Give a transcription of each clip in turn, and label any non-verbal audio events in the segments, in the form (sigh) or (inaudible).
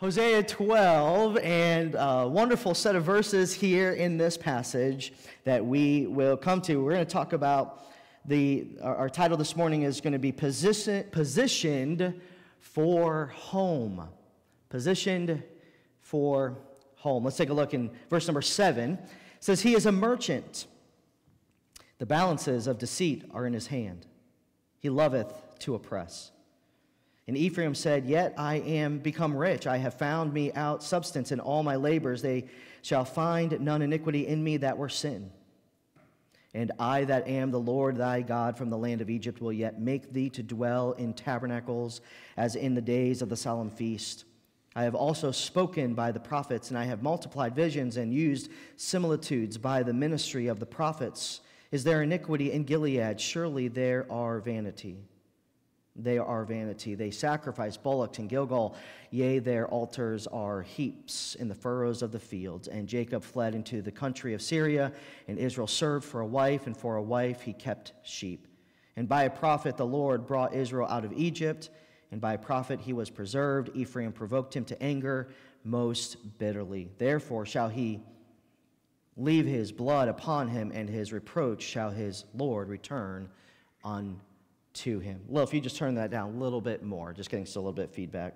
Hosea 12, and a wonderful set of verses here in this passage that we will come to. We're going to talk about the, our, our title this morning is going to be position, Positioned for Home. Positioned for Home. Let's take a look in verse number 7. It says, He is a merchant. The balances of deceit are in his hand. He loveth to oppress. And Ephraim said, Yet I am become rich. I have found me out substance in all my labors. They shall find none iniquity in me that were sin. And I that am the Lord thy God from the land of Egypt will yet make thee to dwell in tabernacles as in the days of the solemn feast. I have also spoken by the prophets, and I have multiplied visions and used similitudes by the ministry of the prophets. Is there iniquity in Gilead? Surely there are vanity. They are vanity. They sacrifice bullocks in Gilgal. Yea, their altars are heaps in the furrows of the fields. And Jacob fled into the country of Syria, and Israel served for a wife, and for a wife he kept sheep. And by a prophet the Lord brought Israel out of Egypt, and by a prophet he was preserved. Ephraim provoked him to anger most bitterly. Therefore shall he leave his blood upon him, and his reproach shall his Lord return on to him. Well, if you just turn that down a little bit more, just getting still a little bit of feedback.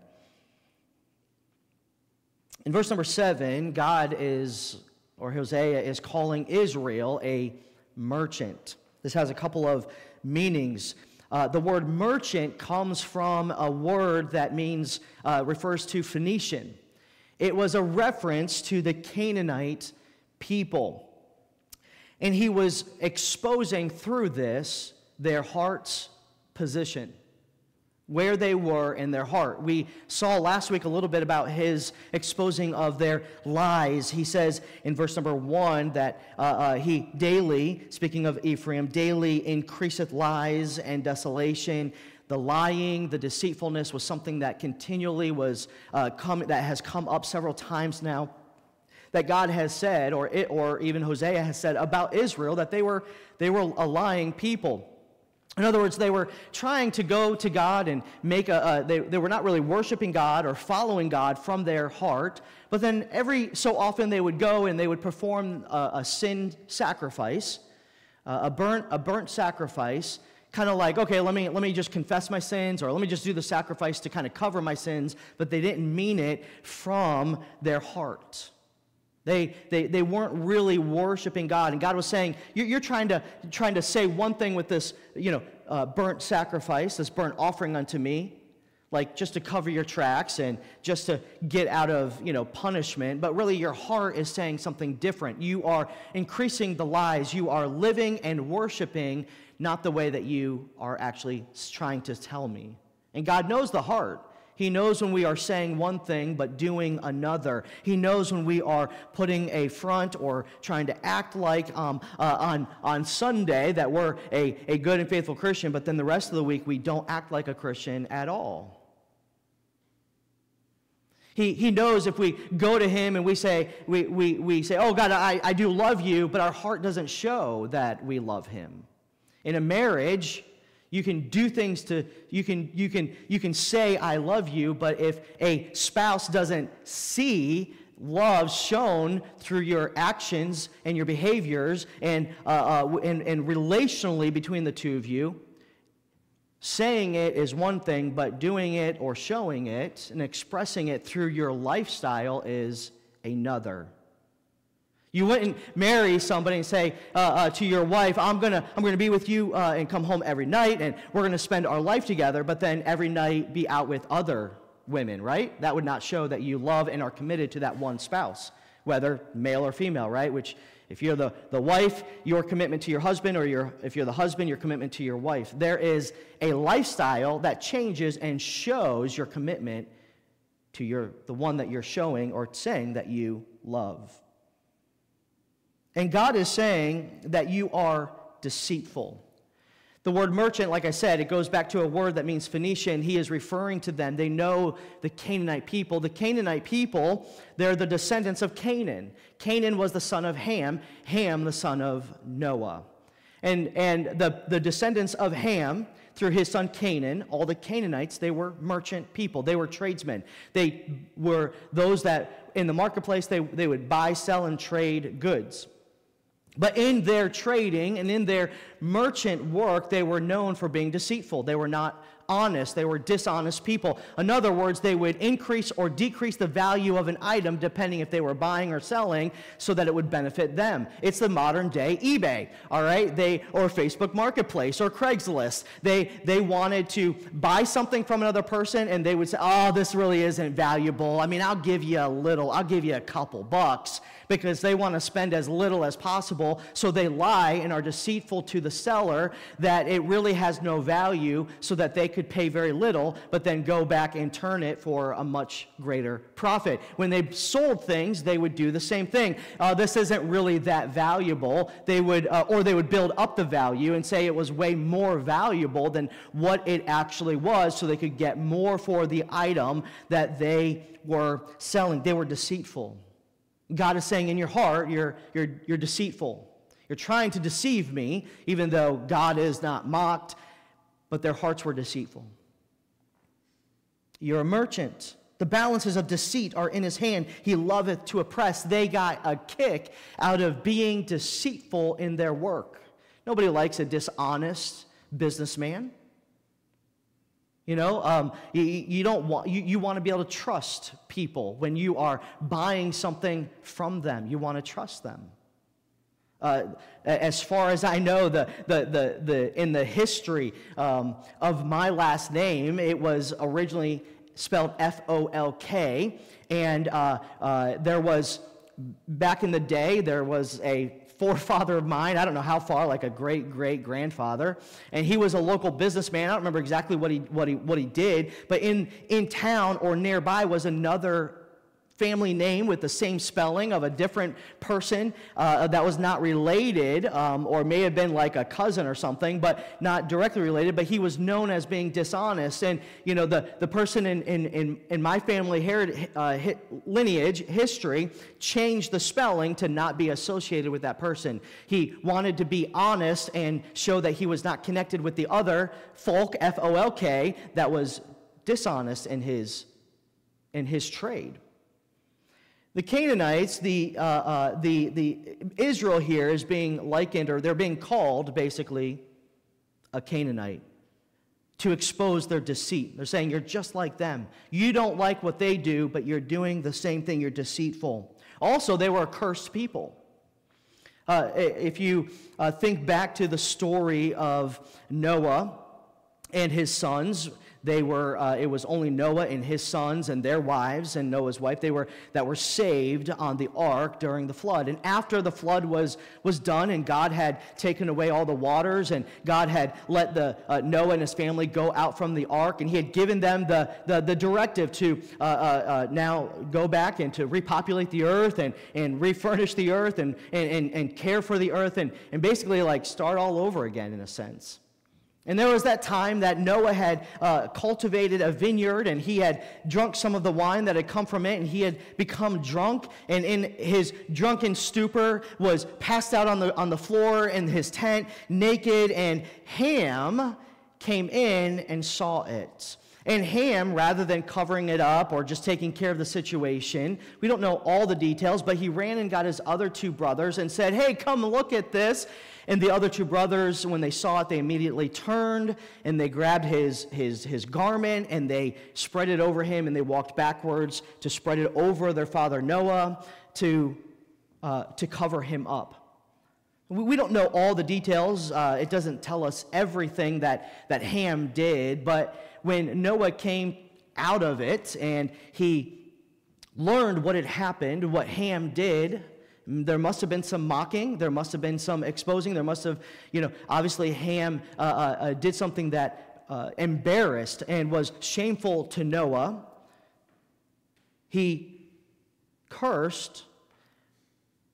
In verse number seven, God is, or Hosea is calling Israel a merchant. This has a couple of meanings. Uh, the word merchant comes from a word that means, uh, refers to Phoenician. It was a reference to the Canaanite people. And he was exposing through this their hearts position, where they were in their heart. We saw last week a little bit about his exposing of their lies. He says in verse number one that uh, uh, he daily, speaking of Ephraim, daily increaseth lies and desolation. The lying, the deceitfulness was something that continually was uh, come, that has come up several times now that God has said, or, it, or even Hosea has said about Israel, that they were, they were a lying people. In other words, they were trying to go to God and make a, they, they were not really worshiping God or following God from their heart, but then every so often they would go and they would perform a, a sin sacrifice, a, burnt, a burnt sacrifice, kind of like, okay, let me, let me just confess my sins or let me just do the sacrifice to kind of cover my sins, but they didn't mean it from their heart. They, they, they weren't really worshiping God. And God was saying, you're, you're trying, to, trying to say one thing with this, you know, uh, burnt sacrifice, this burnt offering unto me, like just to cover your tracks and just to get out of, you know, punishment. But really your heart is saying something different. You are increasing the lies. You are living and worshiping not the way that you are actually trying to tell me. And God knows the heart. He knows when we are saying one thing but doing another. He knows when we are putting a front or trying to act like um, uh, on, on Sunday that we're a, a good and faithful Christian, but then the rest of the week we don't act like a Christian at all. He, he knows if we go to him and we say, we, we, we say, Oh God, I, I do love you, but our heart doesn't show that we love him. In a marriage, you can do things to, you can, you can, you can say, I love you, but if a spouse doesn't see love shown through your actions and your behaviors and, uh, uh, and, and relationally between the two of you, saying it is one thing, but doing it or showing it and expressing it through your lifestyle is another. You wouldn't marry somebody and say uh, uh, to your wife, I'm going to I'm gonna be with you uh, and come home every night and we're going to spend our life together, but then every night be out with other women, right? That would not show that you love and are committed to that one spouse, whether male or female, right? Which, if you're the, the wife, your commitment to your husband, or your, if you're the husband, your commitment to your wife. There is a lifestyle that changes and shows your commitment to your, the one that you're showing or saying that you love. And God is saying that you are deceitful. The word merchant, like I said, it goes back to a word that means Phoenician. He is referring to them. They know the Canaanite people. The Canaanite people, they're the descendants of Canaan. Canaan was the son of Ham, Ham, the son of Noah. And, and the, the descendants of Ham, through his son Canaan, all the Canaanites, they were merchant people. They were tradesmen. They were those that in the marketplace, they, they would buy, sell, and trade goods. But in their trading and in their merchant work, they were known for being deceitful. They were not honest, they were dishonest people. In other words, they would increase or decrease the value of an item depending if they were buying or selling so that it would benefit them. It's the modern day eBay, all right? They or Facebook Marketplace or Craigslist. They they wanted to buy something from another person and they would say, "Oh, this really isn't valuable. I mean, I'll give you a little. I'll give you a couple bucks." because they want to spend as little as possible. So they lie and are deceitful to the seller that it really has no value so that they could pay very little, but then go back and turn it for a much greater profit. When they sold things, they would do the same thing. Uh, this isn't really that valuable. They would, uh, or they would build up the value and say it was way more valuable than what it actually was so they could get more for the item that they were selling. They were deceitful. God is saying in your heart, you're, you're, you're deceitful. You're trying to deceive me, even though God is not mocked, but their hearts were deceitful. You're a merchant. The balances of deceit are in his hand. He loveth to oppress. They got a kick out of being deceitful in their work. Nobody likes a dishonest businessman. You know, um, you, you, don't want, you, you want to be able to trust people when you are buying something from them. You want to trust them. Uh, as far as I know, the, the, the, the, in the history um, of my last name, it was originally spelled F O L K. And uh, uh, there was, back in the day, there was a forefather of mine, I don't know how far, like a great great grandfather. And he was a local businessman. I don't remember exactly what he, what he, what he did, but in, in town or nearby was another family name with the same spelling of a different person uh, that was not related um, or may have been like a cousin or something but not directly related but he was known as being dishonest. And you know the, the person in, in, in, in my family heritage, uh, lineage history changed the spelling to not be associated with that person. He wanted to be honest and show that he was not connected with the other folk f-o-l-k that was dishonest in his in his trade the Canaanites, the, uh, uh, the, the Israel here is being likened, or they're being called basically a Canaanite to expose their deceit. They're saying, You're just like them. You don't like what they do, but you're doing the same thing. You're deceitful. Also, they were a cursed people. Uh, if you uh, think back to the story of Noah and his sons, they were, uh, it was only Noah and his sons and their wives and Noah's wife they were, that were saved on the ark during the flood. And after the flood was, was done and God had taken away all the waters and God had let the, uh, Noah and his family go out from the ark and he had given them the, the, the directive to uh, uh, uh now go back and to repopulate the earth and, and refurnish the earth and, and, and, and care for the earth and, and basically like start all over again in a sense. And there was that time that Noah had uh, cultivated a vineyard and he had drunk some of the wine that had come from it and he had become drunk and in his drunken stupor was passed out on the, on the floor in his tent naked and Ham came in and saw it. And Ham, rather than covering it up or just taking care of the situation, we don't know all the details, but he ran and got his other two brothers and said, Hey, come look at this. And the other two brothers, when they saw it, they immediately turned and they grabbed his, his, his garment and they spread it over him and they walked backwards to spread it over their father Noah to, uh, to cover him up. We don't know all the details. Uh, it doesn't tell us everything that, that Ham did, but when Noah came out of it and he learned what had happened, what Ham did, there must have been some mocking. There must have been some exposing. There must have, you know, obviously Ham uh, uh, uh, did something that uh, embarrassed and was shameful to Noah. He cursed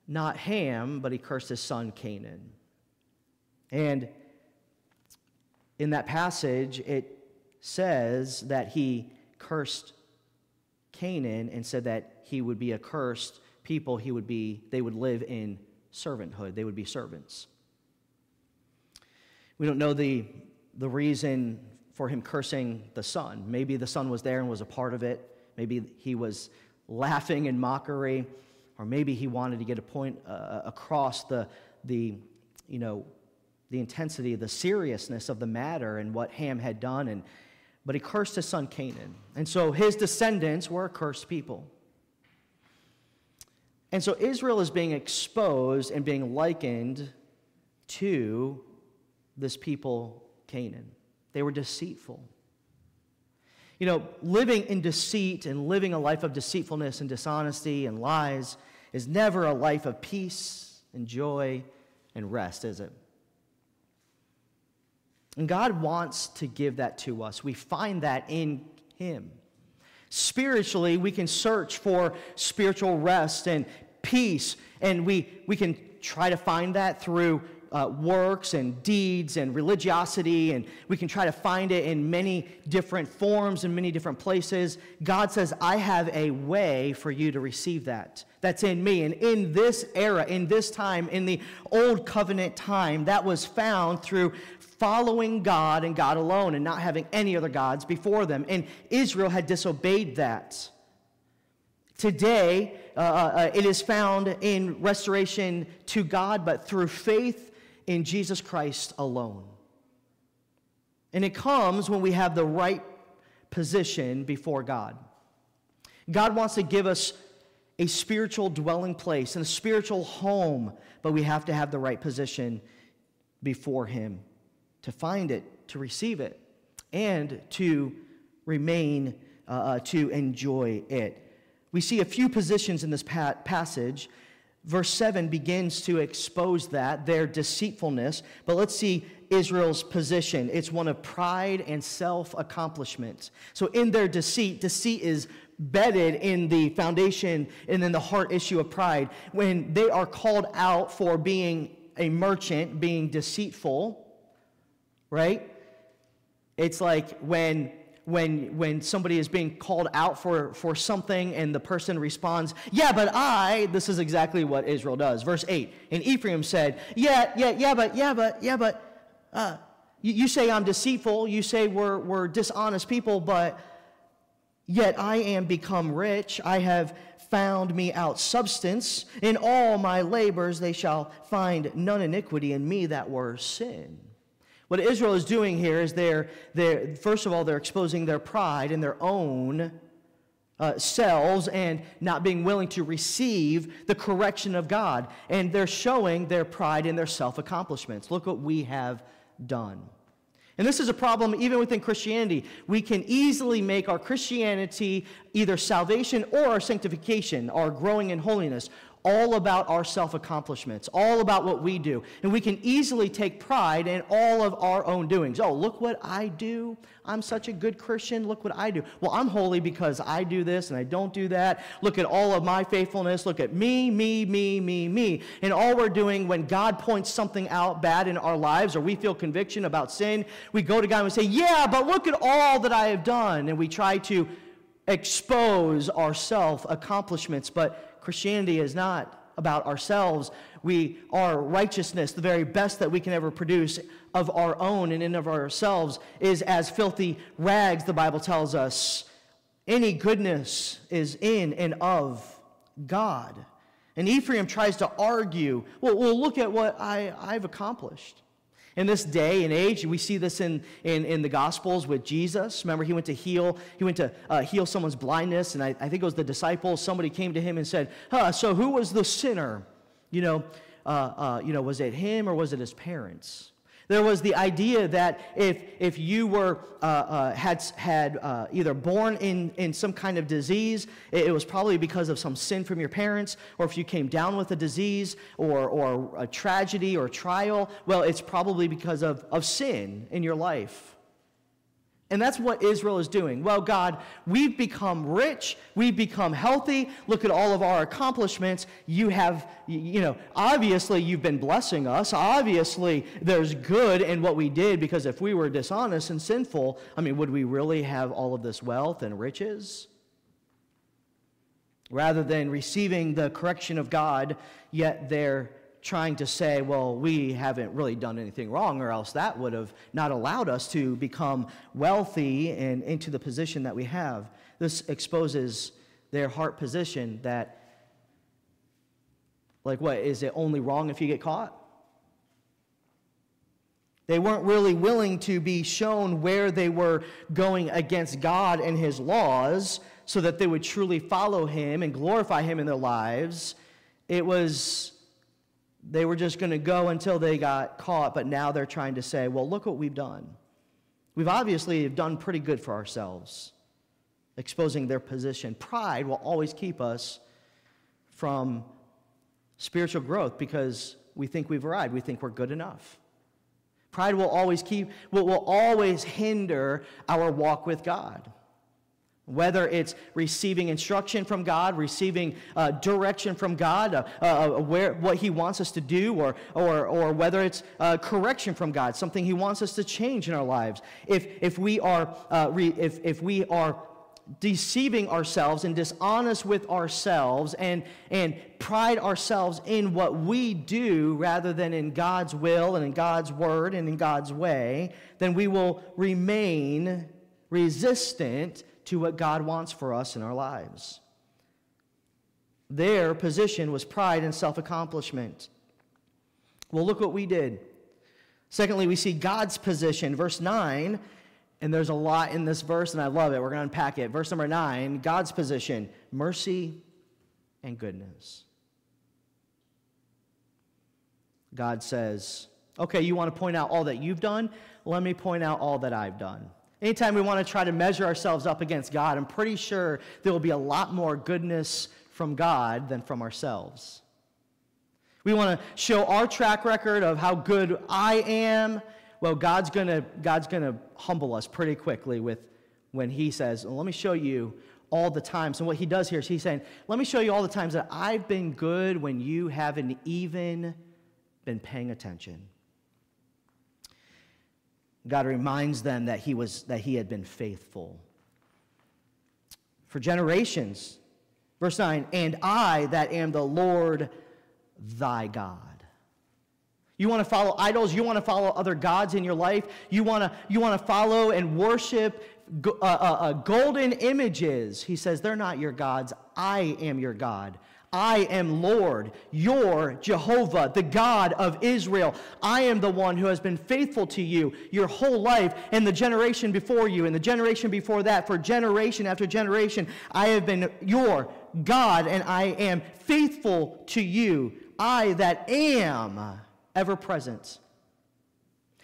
not Ham, but he cursed his son Canaan. And in that passage, it says that he cursed Canaan and said that he would be accursed people, he would be, they would live in servanthood. They would be servants. We don't know the, the reason for him cursing the son. Maybe the son was there and was a part of it. Maybe he was laughing in mockery, or maybe he wanted to get a point uh, across the, the, you know, the intensity, the seriousness of the matter and what Ham had done. And, but he cursed his son Canaan. And so his descendants were a cursed people. And so Israel is being exposed and being likened to this people, Canaan. They were deceitful. You know, living in deceit and living a life of deceitfulness and dishonesty and lies is never a life of peace and joy and rest, is it? And God wants to give that to us. We find that in Him. Spiritually, we can search for spiritual rest and peace, and we, we can try to find that through uh, works and deeds and religiosity, and we can try to find it in many different forms and many different places. God says, I have a way for you to receive that. That's in me. And in this era, in this time, in the old covenant time, that was found through following God and God alone and not having any other gods before them. And Israel had disobeyed that. Today, uh, uh, uh it is found in restoration to God, but through faith in Jesus Christ alone. And it comes when we have the right position before God. God wants to give us a spiritual dwelling place and a spiritual home, but we have to have the right position before Him to find it, to receive it, and to remain, uh, uh to enjoy it. We see a few positions in this passage Verse 7 begins to expose that, their deceitfulness. But let's see Israel's position. It's one of pride and self accomplishment. So, in their deceit, deceit is bedded in the foundation and in the heart issue of pride. When they are called out for being a merchant, being deceitful, right? It's like when when, when somebody is being called out for, for something and the person responds, Yeah, but I, this is exactly what Israel does. Verse 8, and Ephraim said, Yeah, yeah, yeah, but, yeah, but, yeah, but, uh, you, you say I'm deceitful, you say we're, we're dishonest people, but yet I am become rich. I have found me out substance. In all my labors they shall find none iniquity in me that were sin. What Israel is doing here is they're, they're first of all, they're exposing their pride in their own uh, selves and not being willing to receive the correction of God. And they're showing their pride in their self accomplishments. Look what we have done. And this is a problem even within Christianity. We can easily make our Christianity either salvation or our sanctification, our growing in holiness, all about our self accomplishments, all about what we do. And we can easily take pride in all of our own doings. Oh, look what I do. I'm such a good Christian. Look what I do. Well, I'm holy because I do this and I don't do that. Look at all of my faithfulness. Look at me, me, me, me, me. And all we're doing when God points something out bad in our lives or we feel conviction about sin, we go to God and we say, Yeah, but look at all that I have done. And we try to expose our self accomplishments. But Christianity is not about ourselves. We are righteousness, the very best that we can ever produce of our own and in of ourselves, is as filthy rags, the Bible tells us. Any goodness is in and of God. And Ephraim tries to argue, well, well look at what I, I've accomplished. In this day and age, we see this in, in, in the Gospels with Jesus. Remember, he went to heal, he went to uh, heal someone's blindness, and I, I, think it was the disciples. Somebody came to him and said, huh, so who was the sinner? You know, uh, uh, you know, was it him or was it his parents? There was the idea that if, if you were, uh, uh, had, had uh, either born in, in some kind of disease, it, it, was probably because of some sin from your parents, or if you came down with a disease or, or a tragedy or trial, well, it's probably because of, of sin in your life. And that's what Israel is doing. Well, God, we've become rich. We've become healthy. Look at all of our accomplishments. You have, you know, obviously you've been blessing us. Obviously there's good in what we did because if we were dishonest and sinful, I mean, would we really have all of this wealth and riches? Rather than receiving the correction of God, yet they're trying to say, well, we haven't really done anything wrong, or else that would have not allowed us to become wealthy and into the position that we have. This exposes their heart position that, like, what? Is it only wrong if you get caught? They weren't really willing to be shown where they were going against God and His laws so that they would truly follow Him and glorify Him in their lives. It was, they were just going to go until they got caught, but now they're trying to say, well, look what we've done. We've obviously done pretty good for ourselves, exposing their position. Pride will always keep us from spiritual growth because we think we've arrived, we think we're good enough. Pride will always keep, will, will always hinder our walk with God. Whether it's receiving instruction from God, receiving uh, direction from God, uh, uh, uh, where, what He wants us to do, or, or, or whether it's uh, correction from God, something He wants us to change in our lives. If, if, we, are, uh, re, if, if we are deceiving ourselves and dishonest with ourselves and, and pride ourselves in what we do rather than in God's will and in God's word and in God's way, then we will remain resistant to what God wants for us in our lives. Their position was pride and self accomplishment. Well, look what we did. Secondly, we see God's position. Verse 9 and there's a lot in this verse, and I love it. We're going to unpack it. Verse number nine God's position mercy and goodness. God says, Okay, you want to point out all that you've done? Let me point out all that I've done. Anytime we want to try to measure ourselves up against God, I'm pretty sure there will be a lot more goodness from God than from ourselves. We want to show our track record of how good I am well, God's going to God's to humble us pretty quickly with when he says, well, let me show you all the times. And what he does here is he's saying, let me show you all the times that I've been good when you haven't even been paying attention. God reminds them that he was that he had been faithful. For generations, verse 9, and I that am the Lord thy God. You want to follow idols? You want to follow other gods in your life? You want to, you want to follow and worship uh, uh, uh, golden images? He says, They're not your gods. I am your God. I am Lord, your Jehovah, the God of Israel. I am the one who has been faithful to you your whole life and the generation before you and the generation before that. For generation after generation, I have been your God and I am faithful to you. I that am ever present.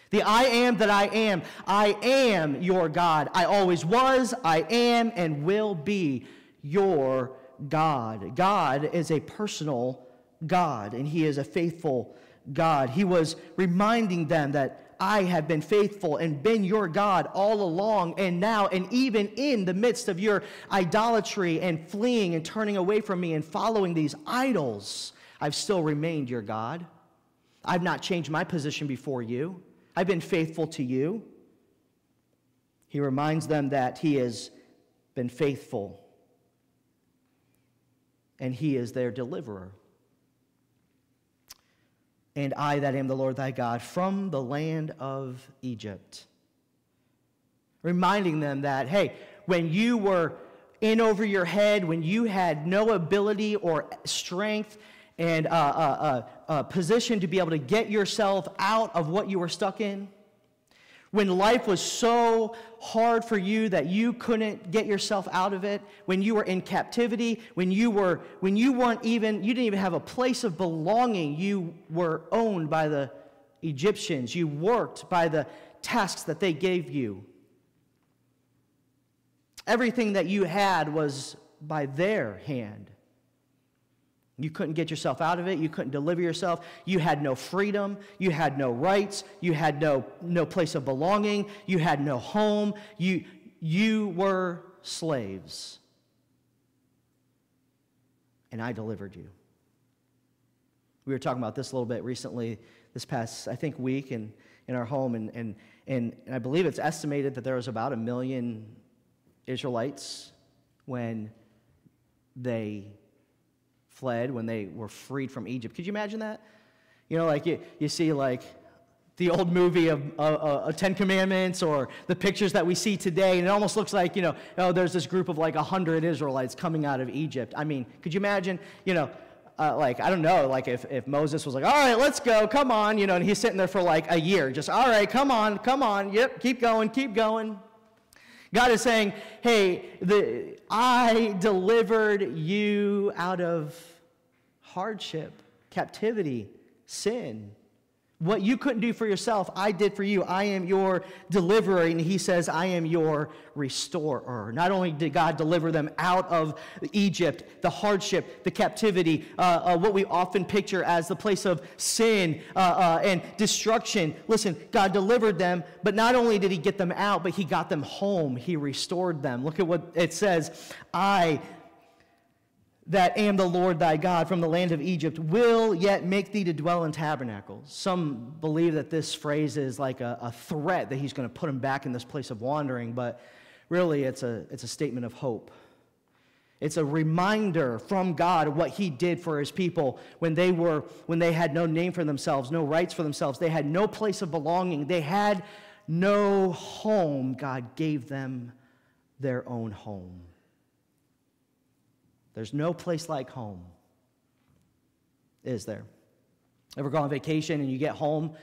The I am that I am. I am your God. I always was, I am, and will be your God. God is a personal God, and He is a faithful God. He was reminding them that I have been faithful and been your God all along and now, and even in the midst of your idolatry and fleeing and turning away from me and following these idols, I've still remained your God. I've not changed my position before you. I've been faithful to you. He reminds them that he has been faithful and he is their deliverer. And I, that am the Lord thy God, from the land of Egypt. Reminding them that, hey, when you were in over your head, when you had no ability or strength and a, a, a, position to be able to get yourself out of what you were stuck in. When life was so hard for you that you couldn't get yourself out of it, when you were in captivity, when you were when you weren't even you didn't even have a place of belonging, you were owned by the Egyptians, you worked by the tasks that they gave you. Everything that you had was by their hand. You couldn't get yourself out of it. You couldn't deliver yourself. You had no freedom. You had no rights. You had no, no place of belonging. You had no home. You, you were slaves. And I delivered you. We were talking about this a little bit recently, this past, I think, week in, in our home. And, and, and, and I believe it's estimated that there was about a million Israelites when they fled, when they were freed from Egypt. Could you imagine that? You know, like you, you see like the old movie of uh, uh, Ten Commandments or the pictures that we see today, and it almost looks like, you know, oh, there's this group of like 100 Israelites coming out of Egypt. I mean, could you imagine, you know, uh, like, I don't know, like if, if Moses was like, all right, let's go, come on, you know, and he's sitting there for like a year, just, all right, come on, come on, yep, keep going, keep going. God is saying, hey, the, I delivered you out of hardship, captivity, sin. What you couldn't do for yourself, I did for you. I am your deliverer. And he says, I am your restorer. Not only did God deliver them out of Egypt, the hardship, the captivity, uh, uh, what we often picture as the place of sin uh, uh and destruction. Listen, God delivered them, but not only did he get them out, but he got them home. He restored them. Look at what it says I that am the Lord thy God from the land of Egypt, will yet make thee to dwell in tabernacles. Some believe that this phrase is like a, a threat that he's going to put him back in this place of wandering, but really it's a, it's a statement of hope. It's a reminder from God of what he did for his people when they were when they had no name for themselves, no rights for themselves. They had no place of belonging. They had no home. God gave them their own home. There's no place like home, is there? Ever go on vacation and you get home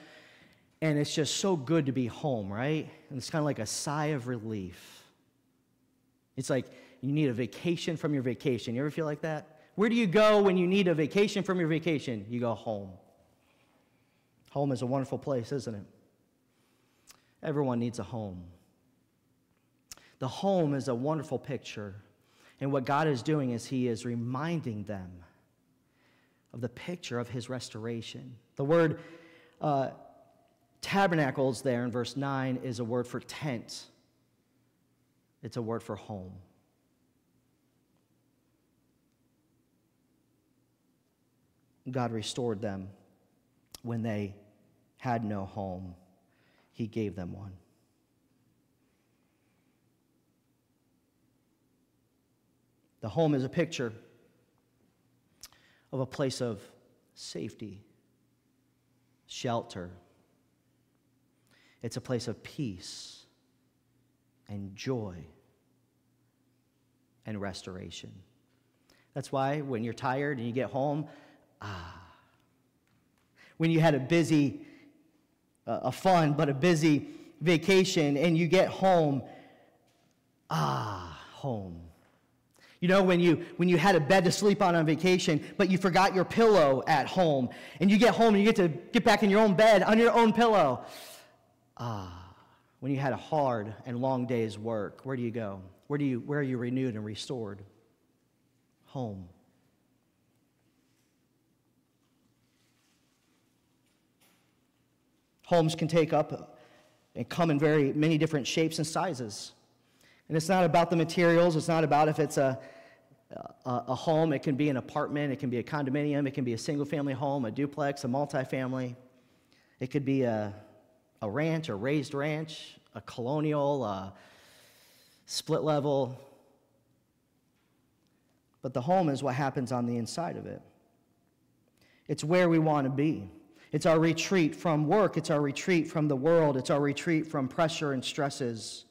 and it's just so good to be home, right? And it's kind of like a sigh of relief. It's like you need a vacation from your vacation. You ever feel like that? Where do you go when you need a vacation from your vacation? You go home. Home is a wonderful place, isn't it? Everyone needs a home. The home is a wonderful picture and what God is doing is He is reminding them of the picture of His restoration. The word uh, tabernacles there in verse 9 is a word for tent, it's a word for home. God restored them when they had no home, He gave them one. The home is a picture of a place of safety, shelter. It's a place of peace and joy and restoration. That's why when you're tired and you get home, ah, when you had a busy, uh, a fun, but a busy vacation and you get home, ah, home. You know, when you, when you had a bed to sleep on on vacation, but you forgot your pillow at home, and you get home and you get to get back in your own bed on your own pillow. Ah, when you had a hard and long day's work, where do you go? Where, do you, where are you renewed and restored? Home. Homes can take up and come in very many different shapes and sizes. And it's not about the materials, it's not about if it's a a, a home. It can be an apartment, it can be a condominium, it can be a single family home, a duplex, a multifamily. It could be a, a ranch, a raised ranch, a colonial, a split level. But the home is what happens on the inside of it. It's where we want to be. It's our retreat from work. It's our retreat from the world. It's our retreat from pressure and stresses.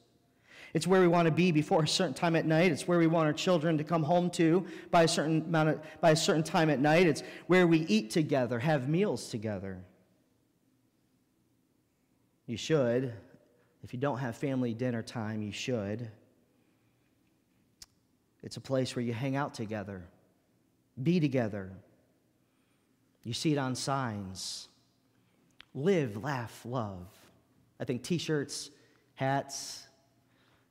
It's where we want to be before a certain time at night. It's where we want our children to come home to by a certain amount of, by a certain time at night. It's where we eat together, have meals together. You should. If you don't have family dinner time, you should. It's a place where you hang out together, be together. You see it on signs. Live, laugh, love. I think t shirts, hats,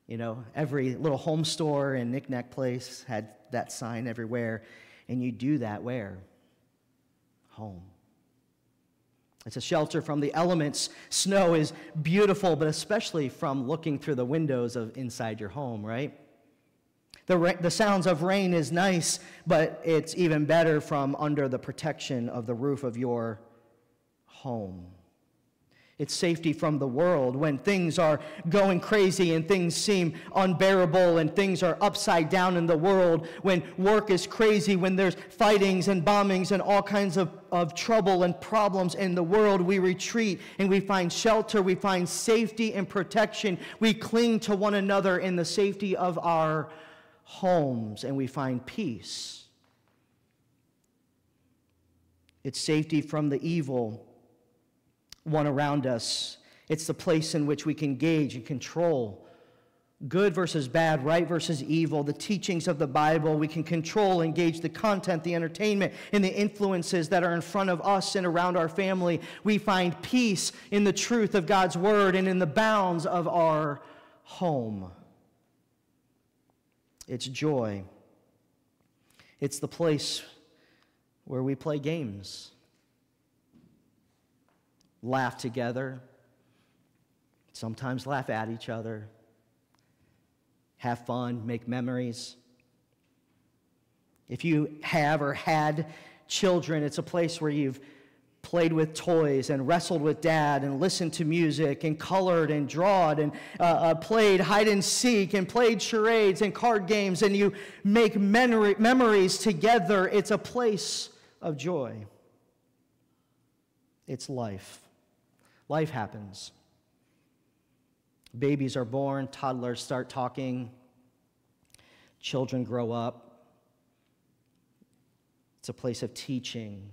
you know, every little home store and knickknack place had that sign everywhere. And you do that where? Home. It's a shelter from the elements. Snow is beautiful, but especially from looking through the windows of inside your home, right? The, the sounds of rain is nice, but it's even better from under the protection of the roof of your home. It's safety from the world when things are going crazy and things seem unbearable and things are upside down in the world, when work is crazy, when there's fightings and bombings and all kinds of, of trouble and problems in the world. We retreat and we find shelter, we find safety and protection. We cling to one another in the safety of our homes and we find peace. It's safety from the evil one around us. It's the place in which we can gauge and control good versus bad, right versus evil, the teachings of the Bible. We can control and gauge the content, the entertainment, and the influences that are in front of us and around our family. We find peace in the truth of God's word and in the bounds of our home. It's joy. It's the place where we play games laugh together, sometimes laugh at each other, have fun, make memories. If you have or had children, it's a place where you've played with toys and wrestled with dad and listened to music and colored and drawed and uh, uh, played hide and seek and played charades and card games and you make memory, memories together. It's a place of joy. It's life. Life happens. Babies are born, toddlers start talking, children grow up. It's a place of teaching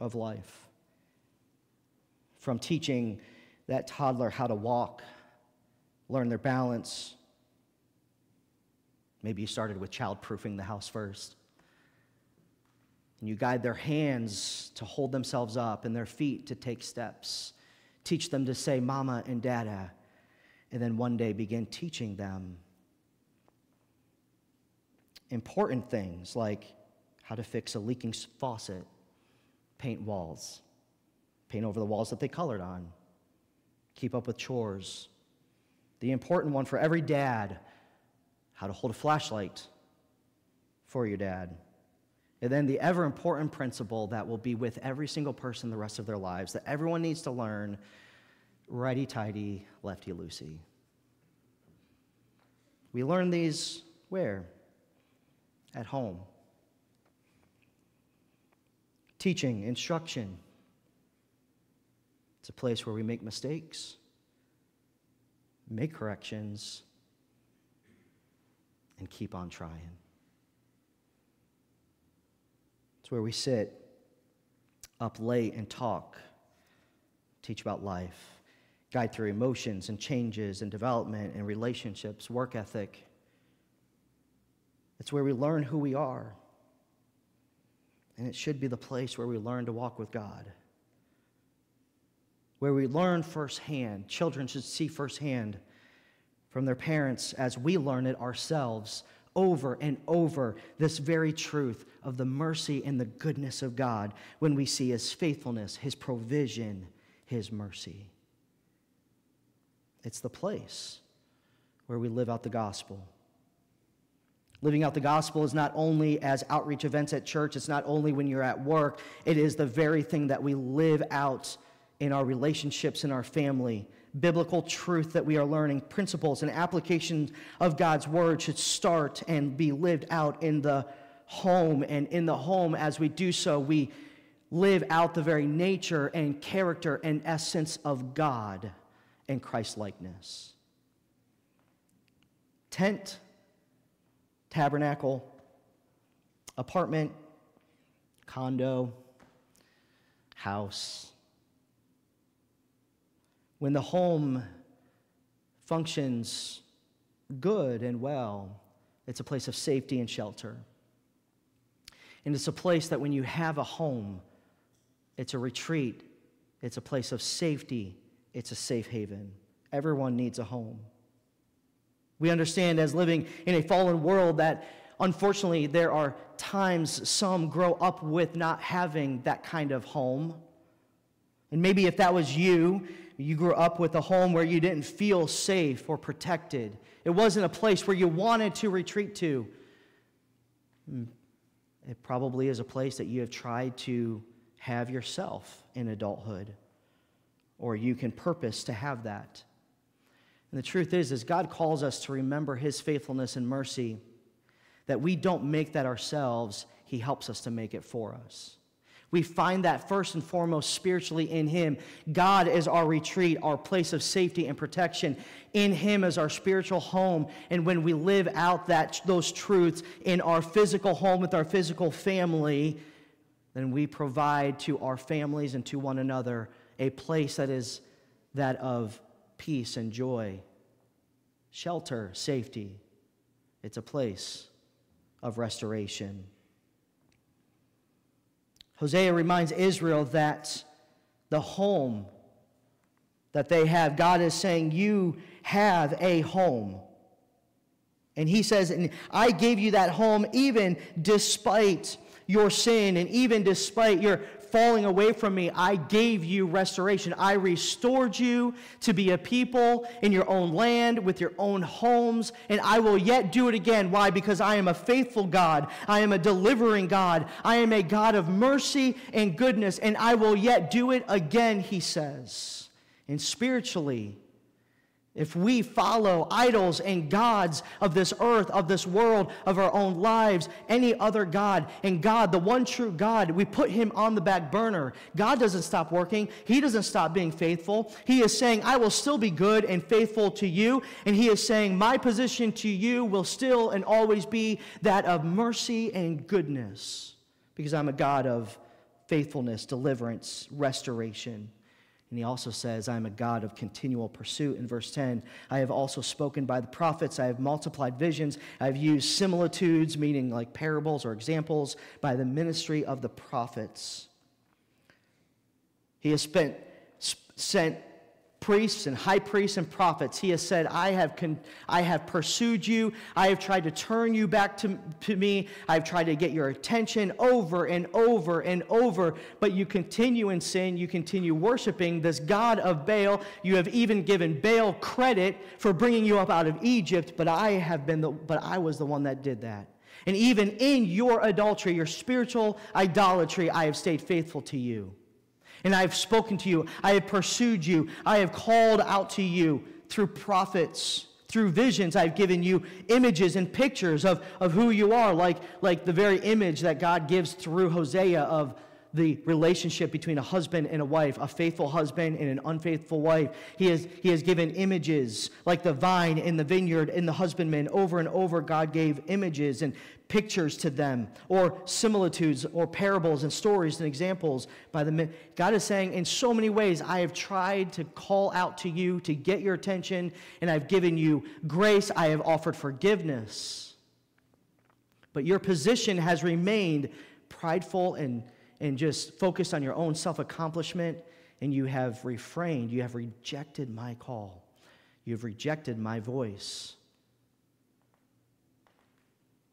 of life. From teaching that toddler how to walk, learn their balance. Maybe you started with childproofing the house first. And you guide their hands to hold themselves up and their feet to take steps. Teach them to say mama and dada. And then one day begin teaching them important things like how to fix a leaking faucet, paint walls, paint over the walls that they colored on, keep up with chores. The important one for every dad how to hold a flashlight for your dad. And then the ever important principle that will be with every single person the rest of their lives that everyone needs to learn righty tighty, lefty loosey. We learn these where? At home. Teaching, instruction. It's a place where we make mistakes, make corrections, and keep on trying. It's where we sit up late and talk, teach about life, guide through emotions and changes and development and relationships, work ethic. It's where we learn who we are. And it should be the place where we learn to walk with God. Where we learn firsthand. Children should see firsthand from their parents as we learn it ourselves over and over this very truth of the mercy and the goodness of God when we see His faithfulness, His provision, His mercy. It's the place where we live out the gospel. Living out the gospel is not only as outreach events at church, it's not only when you're at work, it is the very thing that we live out in our relationships in our family biblical truth that we are learning, principles and applications of God's word should start and be lived out in the home. And in the home, as we do so, we live out the very nature and character and essence of God and Christ likeness. Tent, tabernacle, apartment, condo, house when the home functions good and well, it's a place of safety and shelter. And it's a place that when you have a home, it's a retreat, it's a place of safety, it's a safe haven. Everyone needs a home. We understand as living in a fallen world that unfortunately there are times some grow up with not having that kind of home. And maybe if that was you, you grew up with a home where you didn't feel safe or protected. It wasn't a place where you wanted to retreat to. Hmm. It probably is a place that you have tried to have yourself in adulthood. or you can purpose to have that. And the truth is is God calls us to remember his faithfulness and mercy that we don't make that ourselves, he helps us to make it for us. We find that first and foremost spiritually in Him. God is our retreat, our place of safety and protection. In Him is our spiritual home. And when we live out that, those truths in our physical home with our physical family, then we provide to our families and to one another a place that is that of peace and joy, shelter, safety. It's a place of restoration. Hosea reminds Israel that the home that they have, God is saying, You have a home. And he says, And I gave you that home even despite your sin and even despite your falling away from me, I gave you restoration. I restored you to be a people in your own land with your own homes, and I will yet do it again. Why? Because I am a faithful God. I am a delivering God. I am a God of mercy and goodness, and I will yet do it again, he says. And spiritually, if we follow idols and gods of this earth, of this world, of our own lives, any other God, and God, the one true God, we put him on the back burner. God doesn't stop working. He doesn't stop being faithful. He is saying, I will still be good and faithful to you. And he is saying, My position to you will still and always be that of mercy and goodness, because I'm a God of faithfulness, deliverance, restoration. And he also says, I am a God of continual pursuit. In verse 10, I have also spoken by the prophets. I have multiplied visions. I have used similitudes, meaning like parables or examples, by the ministry of the prophets. He has spent, sent priests and high priests and prophets. He has said, I have, I have pursued you. I have tried to turn you back to, to me. I've tried to get your attention over and over and over. But you continue in sin. You continue worshiping this God of Baal. You have even given Baal credit for bringing you up out of Egypt. But I have been the, but I was the one that did that. And even in your adultery, your spiritual idolatry, I have stayed faithful to you and I have spoken to you. I have pursued you. I have called out to you through prophets, through visions. I've given you images and pictures of, of who you are, like, like the very image that God gives through Hosea of the relationship between a husband and a wife, a faithful husband and an unfaithful wife. He has, he has given images like the vine in the vineyard and the husbandman. Over and over, God gave images and pictures to them, or similitudes, or parables and stories and examples by the God is saying, in so many ways, I have tried to call out to you to get your attention, and I've given you grace, I have offered forgiveness. But your position has remained prideful and, and just focused on your own self accomplishment, and you have refrained, you have rejected my call, you have rejected my voice.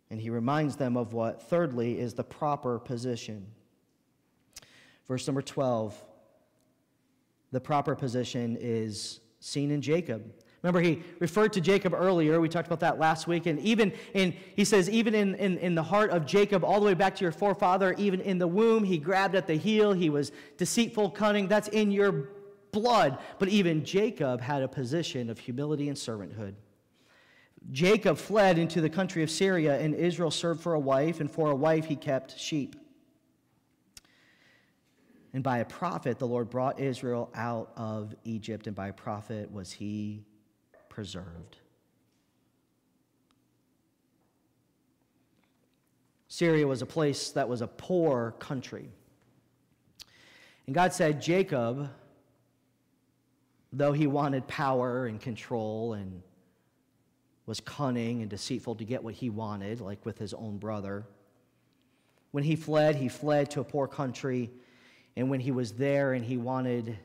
And he reminds them of what, thirdly, is the proper position. Verse number 12 the proper position is seen in Jacob. Remember, he referred to Jacob earlier. We talked about that last week. And even in, he says, even in, in, in, the heart of Jacob, all the way back to your forefather, even in the womb, he grabbed at the heel. He was deceitful, cunning. That's in your blood. But even Jacob had a position of humility and servanthood. Jacob fled into the country of Syria, and Israel served for a wife, and for a wife he kept sheep. And by a prophet, the Lord brought Israel out of Egypt, and by a prophet was he preserved. Syria was a place that was a poor country. And God said, Jacob, though he wanted power and control and was cunning and deceitful to get what he wanted, like with his own brother. When he fled, he fled to a poor country. And when he was there and he wanted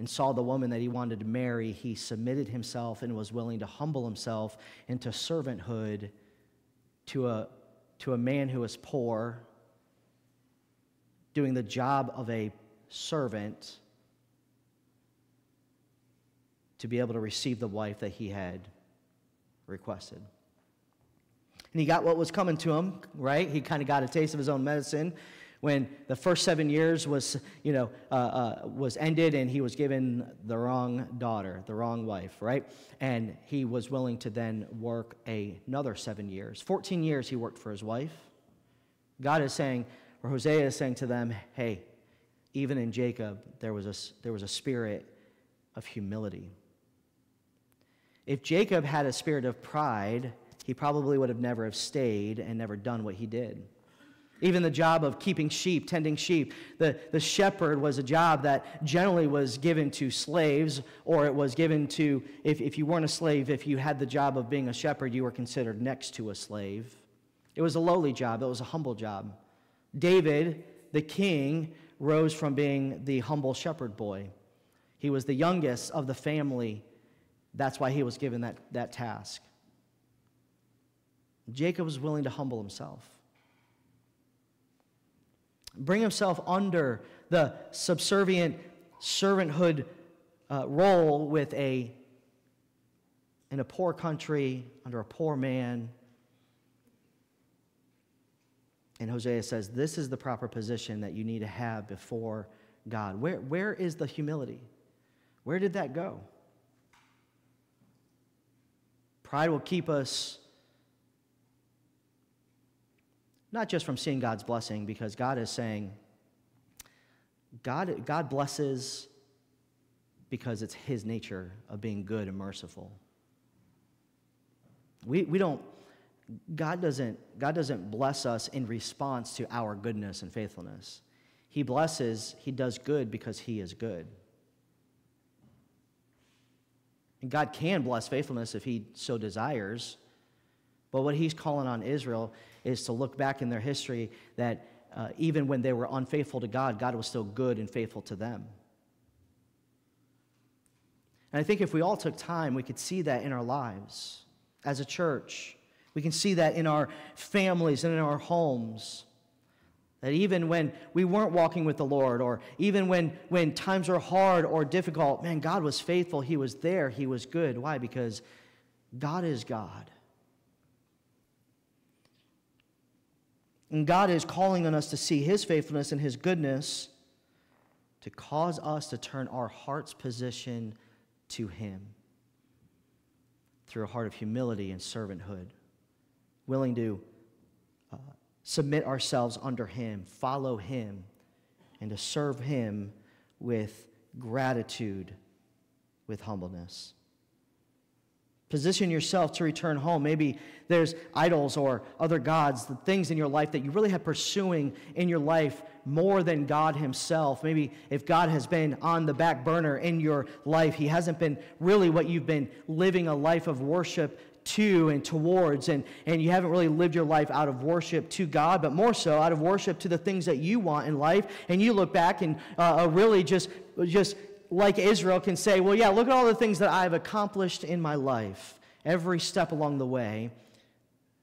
and saw the woman that he wanted to marry, he submitted himself and was willing to humble himself into servanthood to a, to a man who was poor, doing the job of a servant to be able to receive the wife that he had requested. And he got what was coming to him, right? He kind of got a taste of his own medicine when the first seven years was, you know, uh, uh, was ended and he was given the wrong daughter, the wrong wife, right? And he was willing to then work another seven years. 14 years he worked for his wife. God is saying, or Hosea is saying to them, hey, even in Jacob, there was a, there was a spirit of humility. If Jacob had a spirit of pride, he probably would have never have stayed and never done what he did. Even the job of keeping sheep, tending sheep, the, the shepherd was a job that generally was given to slaves, or it was given to, if, if you weren't a slave, if you had the job of being a shepherd, you were considered next to a slave. It was a lowly job, it was a humble job. David, the king, rose from being the humble shepherd boy. He was the youngest of the family. That's why he was given that, that task. Jacob was willing to humble himself bring himself under the subservient servanthood uh, role with a in a poor country under a poor man. And hosea says this is the proper position that you need to have before god. Where, where is the humility? Where did that go? Pride will keep us not just from seeing God's blessing, because God is saying, God, God blesses because it's His nature of being good and merciful. We, we don't, God doesn't, God doesn't bless us in response to our goodness and faithfulness. He blesses, He does good because He is good. And God can bless faithfulness if He so desires. But what He's calling on Israel is to look back in their history that uh, even when they were unfaithful to God, God was still good and faithful to them. And I think if we all took time, we could see that in our lives as a church. We can see that in our families and in our homes. That even when we weren't walking with the Lord, or even when, when times were hard or difficult, man, God was faithful. He was there. He was good. Why? Because God is God. And God is calling on us to see His faithfulness and His goodness to cause us to turn our heart's position to Him through a heart of humility and servanthood, willing to uh, submit ourselves under Him, follow Him, and to serve Him with gratitude, with humbleness. Position yourself to return home. Maybe there's idols or other gods, the things in your life that you really have pursuing in your life more than God Himself. Maybe if God has been on the back burner in your life, He hasn't been really what you've been living a life of worship to and towards, and, and you haven't really lived your life out of worship to God, but more so out of worship to the things that you want in life. And you look back and uh, really just, just like Israel, can say, well, yeah, look at all the things that I've accomplished in my life. Every step along the way,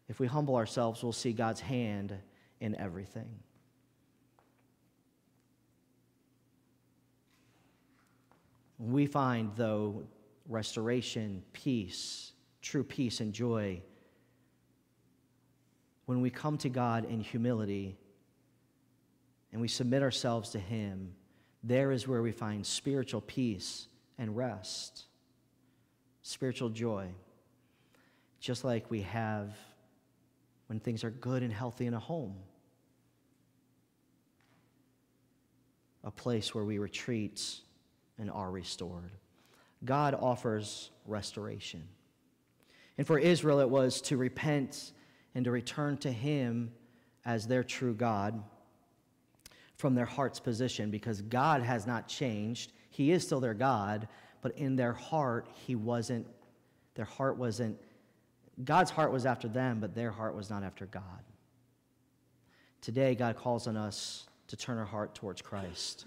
if we humble ourselves, we'll see God's hand in everything. We find, though, restoration, peace, true peace, and joy when we come to God in humility and we submit ourselves to Him there is where we find spiritual peace and rest, spiritual joy, just like we have when things are good and healthy in a home, a place where we retreat and are restored. God offers restoration. And for Israel, it was to repent and to return to Him as their true God from their heart's position because God has not changed. He is still their God, but in their heart, He wasn't, their heart wasn't, God's heart was after them, but their heart was not after God. Today, God calls on us to turn our heart towards Christ.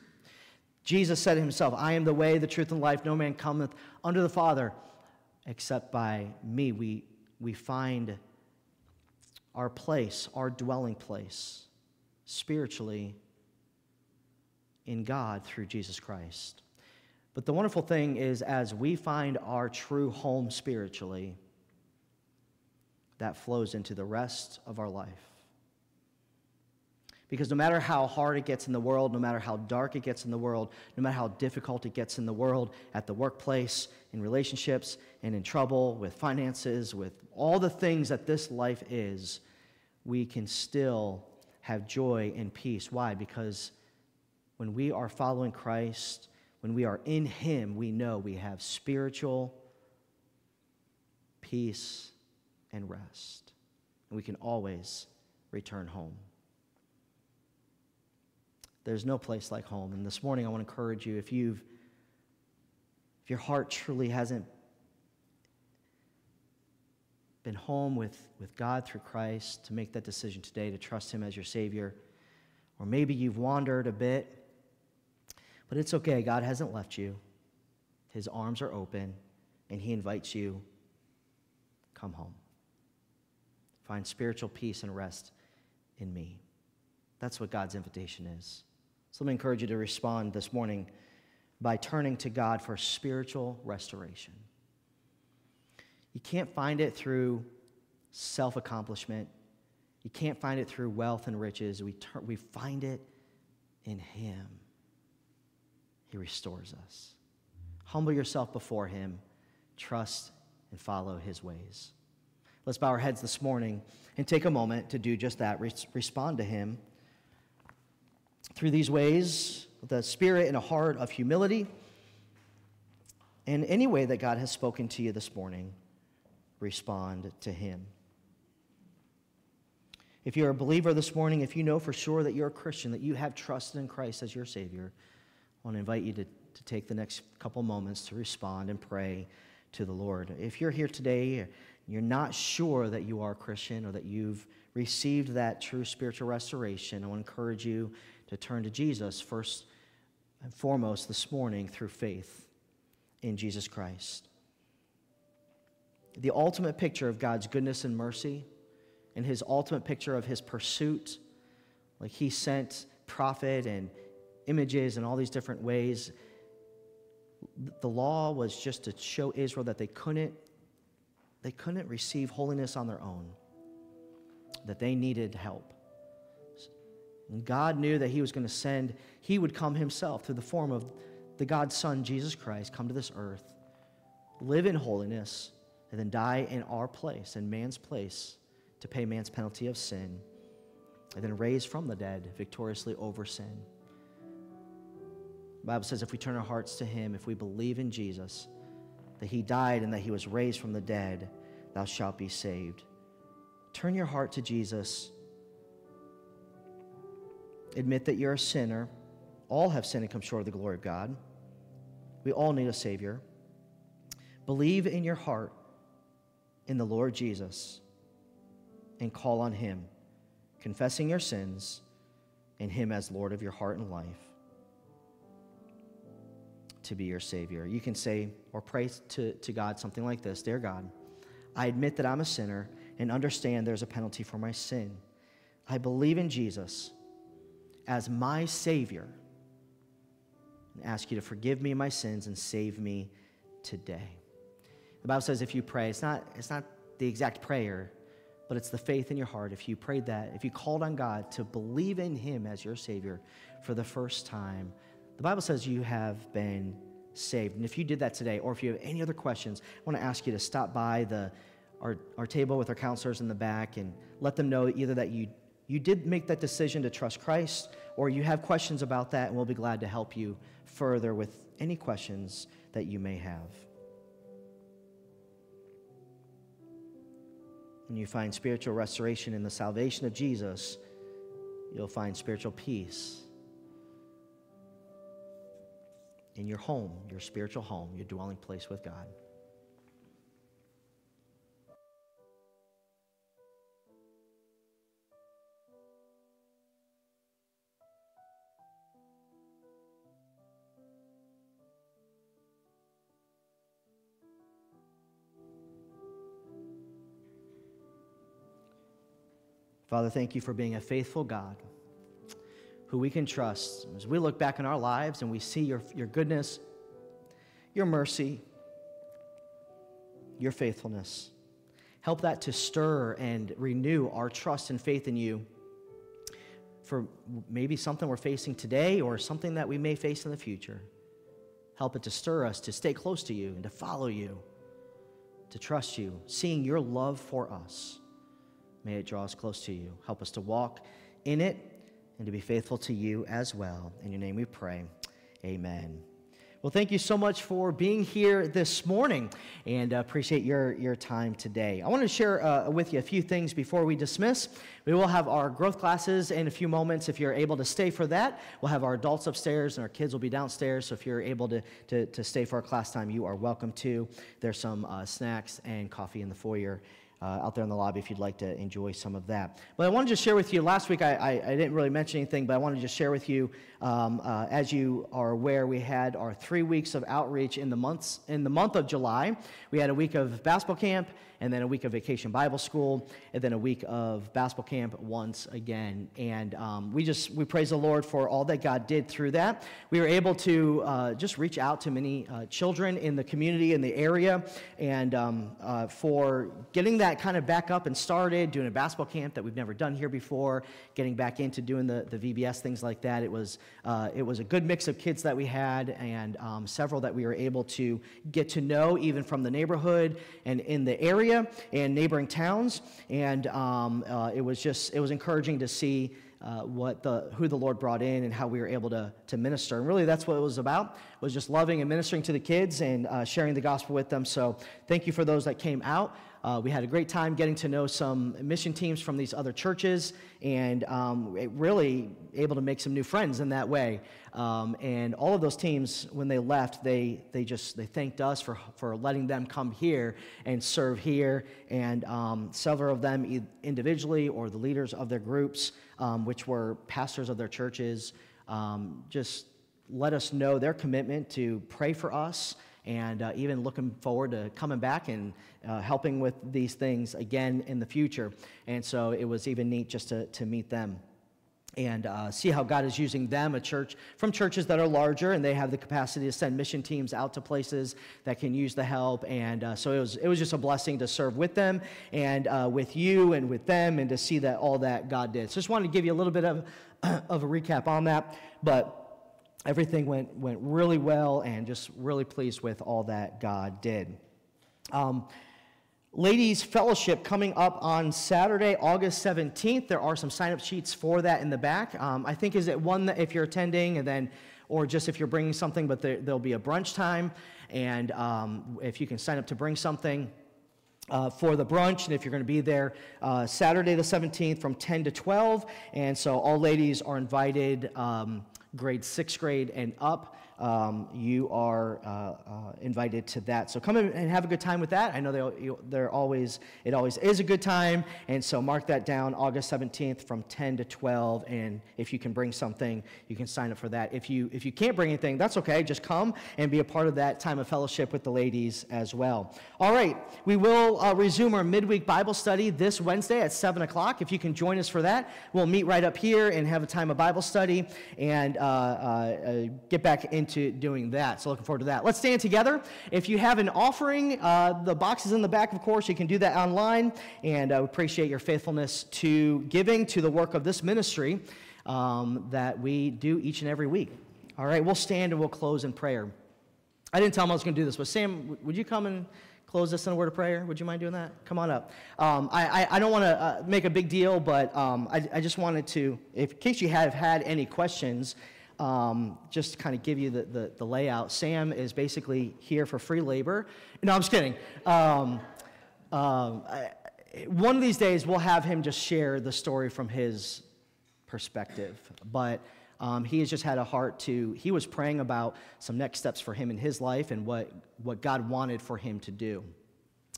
Jesus said himself, I am the way, the truth, and life. No man cometh unto the Father except by me. We, we find our place, our dwelling place, spiritually in God through Jesus Christ. But the wonderful thing is, as we find our true home spiritually, that flows into the rest of our life. Because no matter how hard it gets in the world, no matter how dark it gets in the world, no matter how difficult it gets in the world, at the workplace, in relationships, and in trouble, with finances, with all the things that this life is, we can still have joy and peace. Why? Because when we are following Christ, when we are in Him, we know we have spiritual peace and rest. And we can always return home. There's no place like home. And this morning I want to encourage you if you've if your heart truly hasn't been home with, with God through Christ, to make that decision today to trust Him as your Savior. Or maybe you've wandered a bit, but it's okay. God hasn't left you. His arms are open, and He invites you come home. Find spiritual peace and rest in me. That's what God's invitation is. So let me encourage you to respond this morning by turning to God for spiritual restoration. You can't find it through self accomplishment. You can't find it through wealth and riches. We, we find it in Him. He restores us. Humble yourself before Him, trust and follow His ways. Let's bow our heads this morning and take a moment to do just that respond to Him through these ways with a spirit and a heart of humility. And any way that God has spoken to you this morning, respond to Him. If you're a believer this morning, if you know for sure that you're a Christian, that you have trusted in Christ as your Savior, I want to invite you to, to take the next couple moments to respond and pray to the Lord. If you're here today, you're not sure that you are a Christian or that you've received that true spiritual restoration, I want to encourage you to turn to Jesus first and foremost this morning through faith in Jesus Christ. The ultimate picture of God's goodness and mercy, and his ultimate picture of his pursuit, like he sent prophet and images and all these different ways. The law was just to show Israel that they couldn't, they couldn't receive holiness on their own, that they needed help. And God knew that He was going to send, He would come Himself through the form of the God's Son, Jesus Christ, come to this earth, live in holiness, and then die in our place, in man's place, to pay man's penalty of sin, and then raise from the dead victoriously over sin. The Bible says if we turn our hearts to Him, if we believe in Jesus, that He died and that He was raised from the dead, thou shalt be saved. Turn your heart to Jesus Admit that you're a sinner. All have sinned and come short of the glory of God. We all need a Savior. Believe in your heart in the Lord Jesus and call on Him, confessing your sins and Him as Lord of your heart and life to be your Savior. You can say or pray to, to God something like this Dear God, I admit that I'm a sinner and understand there's a penalty for my sin. I believe in Jesus as my Savior and ask you to forgive me my sins and save me today. The Bible says if you pray, it's not, it's not the exact prayer, but it's the faith in your heart. If you prayed that, if you called on God to believe in Him as your Savior for the first time, the Bible says you have been saved. And if you did that today, or if you have any other questions, I want to ask you to stop by the, our, our table with our counselors in the back and let them know either that you you did make that decision to trust Christ, or you have questions about that, and we'll be glad to help you further with any questions that you may have. When you find spiritual restoration in the salvation of Jesus, you'll find spiritual peace in your home, your spiritual home, your dwelling place with God. Father, thank you for being a faithful God who we can trust. As we look back in our lives and we see your, your goodness, your mercy, your faithfulness, help that to stir and renew our trust and faith in you for maybe something we're facing today or something that we may face in the future. Help it to stir us to stay close to you and to follow you, to trust you, seeing your love for us. May it draw us close to you. Help us to walk in it and to be faithful to you as well. In your name we pray. Amen. Well, thank you so much for being here this morning and uh, appreciate your, your time today. I want to share uh, with you a few things before we dismiss. We will have our growth classes in a few moments. If you're able to stay for that, we'll have our adults upstairs and our kids will be downstairs. So if you're able to, to, to stay for our class time, you are welcome to. There's some uh, snacks and coffee in the foyer uh, out there in the lobby if you'd like to enjoy some of that. But I wanted to share with you, last week I, I, I didn't really mention anything, but I wanted to just share with you, um, uh, as you are aware, we had our three weeks of outreach in the, months, in the month of July. We had a week of basketball camp, and then a week of vacation Bible school, and then a week of basketball camp once again. And um, we just, we praise the Lord for all that God did through that. We were able to uh, just reach out to many uh, children in the community, in the area, and um, uh, for getting that kind of back up and started, doing a basketball camp that we've never done here before, getting back into doing the, the VBS, things like that. It was, uh, it was a good mix of kids that we had, and um, several that we were able to get to know, even from the neighborhood and in the area area and neighboring towns. And um, uh, it was just, it was encouraging to see uh, what the, who the Lord brought in and how we were able to, to minister. And really, that's what it was about, was just loving and ministering to the kids and uh, sharing the gospel with them. So thank you for those that came out. Uh, we had a great time getting to know some mission teams from these other churches and um, really able to make some new friends in that way. Um, and all of those teams, when they left, they, they just they thanked us for, for letting them come here and serve here. And um, several of them individually or the leaders of their groups, um, which were pastors of their churches, um, just let us know their commitment to pray for us and uh, even looking forward to coming back and uh, helping with these things again in the future. And so it was even neat just to, to meet them and uh, see how God is using them, a church from churches that are larger, and they have the capacity to send mission teams out to places that can use the help. And uh, so it was, it was just a blessing to serve with them and uh, with you and with them, and to see that all that God did. So just wanted to give you a little bit of, (clears throat) of a recap on that, but everything went, went really well, and just really pleased with all that God did. Um, Ladies Fellowship coming up on Saturday, August 17th. There are some sign up sheets for that in the back. Um, I think is it one that if you're attending and then, or just if you're bringing something, but there, will be a brunch time. And um, if you can sign up to bring something, uh, for the brunch, and if you're going to be there uh, Saturday the 17th from 10 to 12. And so all ladies are invited, um, grade sixth grade and up um, you are uh, uh, invited to that. So come and have a good time with that. I know they, they're always, it always is a good time. And so mark that down August 17th from 10 to 12. And if you can bring something, you can sign up for that. If you, if you can't bring anything, that's okay. Just come and be a part of that time of fellowship with the ladies as well. All right, we will uh, resume our midweek Bible study this Wednesday at 7 o'clock. If you can join us for that, we'll meet right up here and have a time of Bible study and uh, uh, get back into into doing that. So looking forward to that. Let's stand together. If you have an offering, uh, the box is in the back, of course. You can do that online. And I uh, appreciate your faithfulness to giving to the work of this ministry um, that we do each and every week. All right, we'll stand and we'll close in prayer. I didn't tell him I was going to do this, but Sam, would you come and close this in a word of prayer? Would you mind doing that? Come on up. Um, I, I, I, don't want to uh, make a big deal, but um, I, I just wanted to, if, in case you have had any questions, um, just kind of give you the, the, the, layout, Sam is basically here for free labor. No, I'm just kidding. Um, um, I, one of these days, we'll have him just share the story from his perspective. But um, he has just had a heart to, he was praying about some next steps for him in his life and what, what God wanted for him to do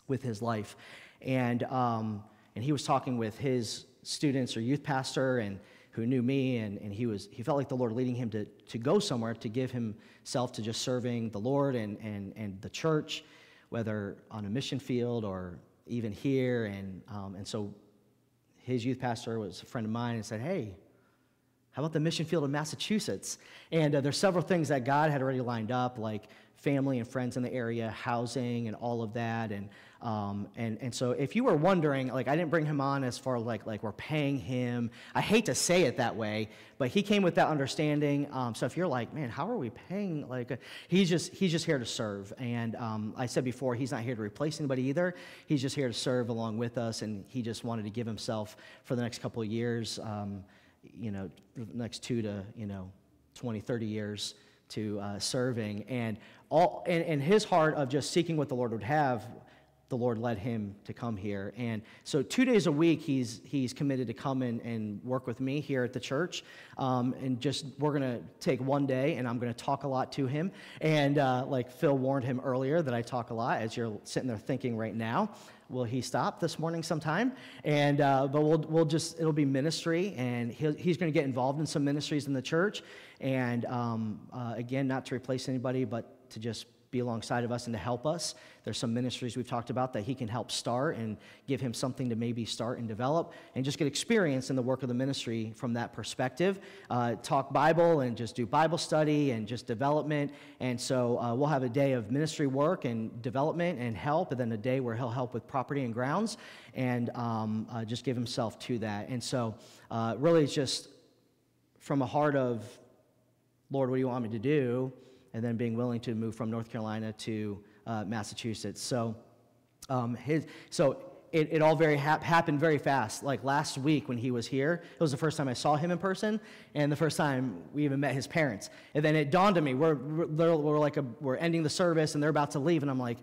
with his life. And, um, and he was talking with his students or youth pastor, and who knew me, and, and he, was, he felt like the Lord leading him to, to go somewhere to give himself to just serving the Lord and, and, and the church, whether on a mission field or even here. And, um, and so his youth pastor was a friend of mine and said, Hey, how about the mission field in Massachusetts? And uh, there's several things that God had already lined up, like family and friends in the area, housing, and all of that. And Um, and, and so if you were wondering, like I didn't bring him on as far like, like we're paying him. I hate to say it that way, but he came with that understanding. Um, so if you're like, man, how are we paying? Like he's just, he's just here to serve. And um, I said before, he's not here to replace anybody either. He's just here to serve along with us. And he just wanted to give himself for the next couple of years, um, you know, next two to, you know, 20, 30 years to uh, serving. And, all, and, and his heart of just seeking what the Lord would have the Lord led him to come here. And so, two days a week, he's, he's committed to come and, and work with me here at the church. Um, and just, we're going to take one day, and I'm going to talk a lot to him. And uh, like Phil warned him earlier, that I talk a lot, as you're sitting there thinking right now. Will he stop this morning sometime? And, uh, but we'll, we'll just, it'll be ministry, and he's going to get involved in some ministries in the church. And um, uh, again, not to replace anybody, but to just be alongside of us and to help us. There's some ministries we've talked about that he can help start and give him something to maybe start and develop and just get experience in the work of the ministry from that perspective. Uh, talk Bible and just do Bible study and just development. And so uh, we'll have a day of ministry work and development and help, and then a day where he'll help with property and grounds and um, uh, just give himself to that. And so uh, really it's just from a heart of, Lord, what do you want me to do? And then being willing to move from North Carolina to uh, Massachusetts. So, um, his, so it, it all very hap- happened very fast. Like last week when he was here, it was the first time I saw him in person, and the first time we even met his parents. And then it dawned on me, we're, we're, we're like a, we're ending the service, and they're about to leave, and I'm like,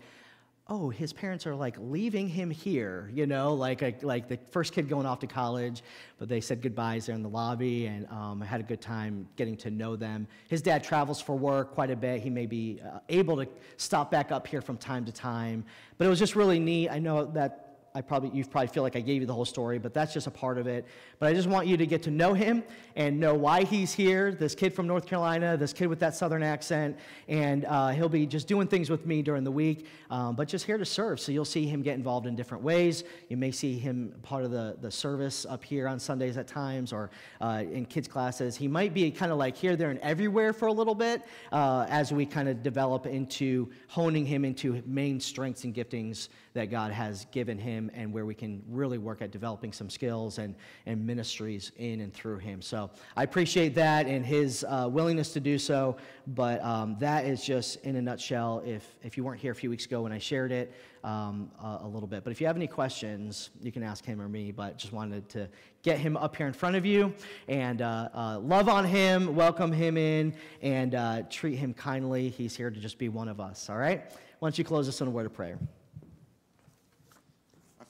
oh, his parents are like leaving him here, you know, like like the first kid going off to college, but they said goodbyes there in the lobby, and um, I had a good time getting to know them. His dad travels for work quite a bit. He may be uh, able to stop back up here from time to time, but it was just really neat. I know that I probably you probably feel like I gave you the whole story, but that's just a part of it. But I just want you to get to know him and know why he's here. This kid from North Carolina, this kid with that southern accent, and uh, he'll be just doing things with me during the week, um, but just here to serve. So you'll see him get involved in different ways. You may see him part of the the service up here on Sundays at times, or uh, in kids classes. He might be kind of like here, there, and everywhere for a little bit uh, as we kind of develop into honing him into main strengths and giftings that God has given him and where we can really work at developing some skills and, and ministries in and through him. So I appreciate that and his uh, willingness to do so. But um, that is just in a nutshell. If, if you weren't here a few weeks ago when I shared it um, a, a little bit. But if you have any questions, you can ask him or me. But just wanted to get him up here in front of you and uh, uh, love on him, welcome him in, and uh, treat him kindly. He's here to just be one of us. All right? Why don't you close us in a word of prayer?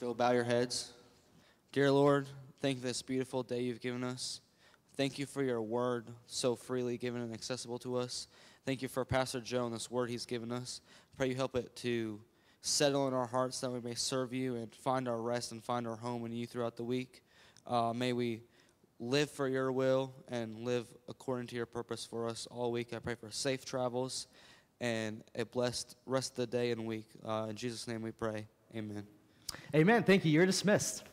If you'll bow your heads. Dear Lord, thank you for this beautiful day you've given us. Thank you for your word so freely given and accessible to us. Thank you for Pastor Joe and this word he's given us. Pray you help it to settle in our hearts that we may serve you and find our rest and find our home in you throughout the week. Uh, may we live for your will and live according to your purpose for us all week. I pray for safe travels and a blessed rest of the day and week. Uh, in Jesus' name we pray. Amen. Amen. Thank you. You're dismissed.